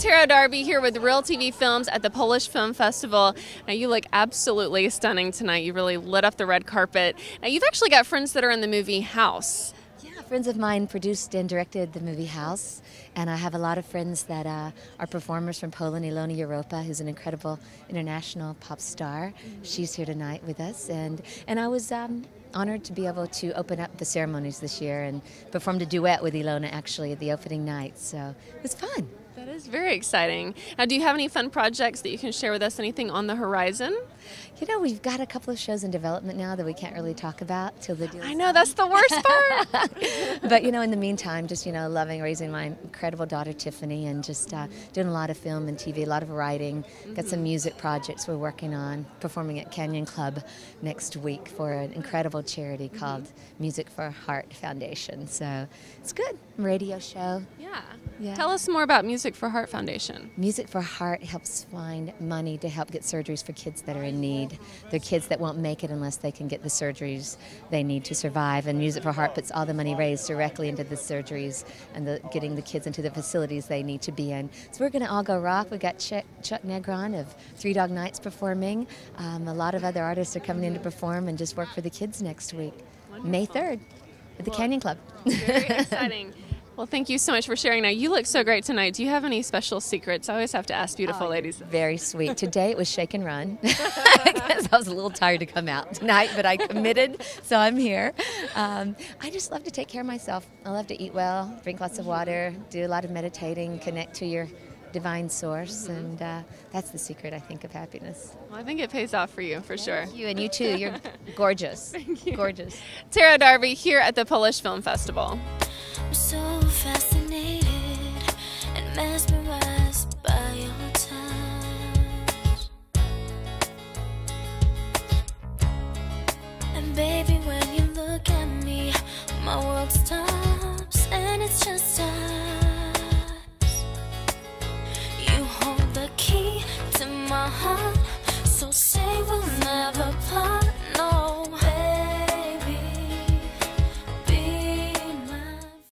Tara Darby here with Real TV Films at the Polish Film Festival. Now, you look absolutely stunning tonight. You really lit up the red carpet. Now, you've actually got friends that are in the movie House. Yeah, friends of mine produced and directed the movie House, and I have a lot of friends that uh, are performers from Poland. Ilona Europa, who's an incredible international pop star, she's here tonight with us, and and I was. Um, honored to be able to open up the ceremonies this year and performed a duet with Ilona actually at the opening night. So it was fun. That is very exciting. Now, do you have any fun projects that you can share with us? Anything on the horizon? You know, we've got a couple of shows in development now that we can't really talk about till the deal. I know that's the worst part. but you know, in the meantime, just you know, loving raising my incredible daughter Tiffany, and just uh, doing a lot of film and TV, a lot of writing. Got some music projects we're working on. Performing at Canyon Club next week for an incredible charity called Music for Heart Foundation. So it's good. Radio show. Yeah. Yeah. Tell us more about Music for Heart Foundation. Music for Heart helps find money to help get surgeries for kids that are in need. They're kids that won't make it unless they can get the surgeries they need to survive. And Music for Heart puts all the money raised directly into the surgeries and the, getting the kids into the facilities they need to be in. So we're going to all go rock. We've got Chuck, Chuck Negron of Three Dog Nights performing. Um, a lot of other artists are coming in to perform and just work for the kids next week, Wonderful. May 3rd at the well, Canyon Club. Very exciting. Well, thank you so much for sharing. Now, you look so great tonight. Do you have any special secrets? I always have to ask beautiful oh, ladies. Very sweet. Today it was shake and run because I was a little tired to come out tonight, but I committed, so I'm here. Um, I just love to take care of myself. I love to eat well, drink lots of water, do a lot of meditating, connect to your divine source, mm-hmm. and uh, that's the secret, I think, of happiness. Well, I think it pays off for you, for sure. You and you too. You're gorgeous. Thank you. Gorgeous. Tara Darby here at the Polish Film Festival. I'm so fascinated and mesmerized by your touch. And baby, when you look at me, my world stops and it's just us. You hold the key to my heart, so say.